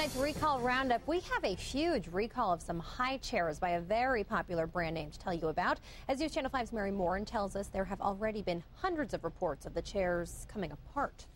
tonight's Recall Roundup, we have a huge recall of some high chairs by a very popular brand name to tell you about. As News Channel 5's Mary Morin tells us, there have already been hundreds of reports of the chairs coming apart.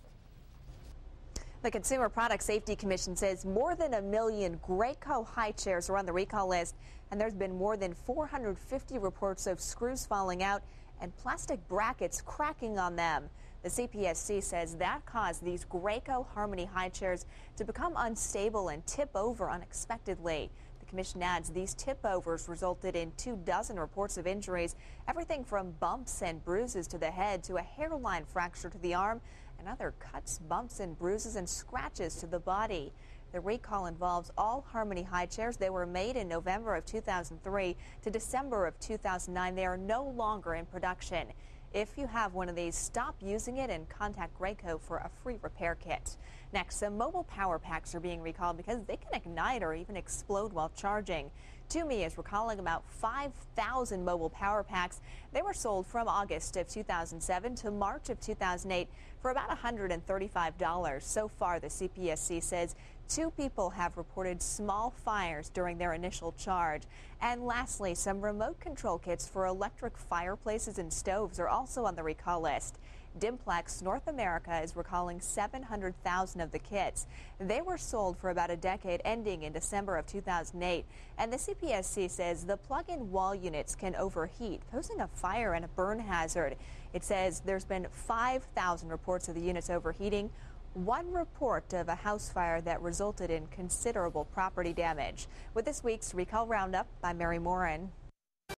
The Consumer Product Safety Commission says more than a million Graco high chairs are on the recall list, and there's been more than 450 reports of screws falling out and plastic brackets cracking on them. The CPSC says that caused these Graco Harmony high chairs to become unstable and tip over unexpectedly. The commission adds these tip overs resulted in two dozen reports of injuries, everything from bumps and bruises to the head to a hairline fracture to the arm and other cuts, bumps, and bruises and scratches to the body. The recall involves all Harmony high chairs. They were made in November of 2003 to December of 2009. They are no longer in production. If you have one of these, stop using it and contact Graco for a free repair kit. Next, some mobile power packs are being recalled because they can ignite or even explode while charging. Tumi is recalling about 5,000 mobile power packs. They were sold from August of 2007 to March of 2008 for about $135. So far, the CPSC says two people have reported small fires during their initial charge. And lastly, some remote control kits for electric fireplaces and stoves are also on the recall list. Dimplex North America is recalling 700,000 of the kits. They were sold for about a decade, ending in December of 2008. And the CPSC says the plug-in wall units can overheat, posing a fire and a burn hazard. It says there's been 5,000 reports of the units overheating. One report of a house fire that resulted in considerable property damage. With this week's Recall Roundup, I'm Mary Morin.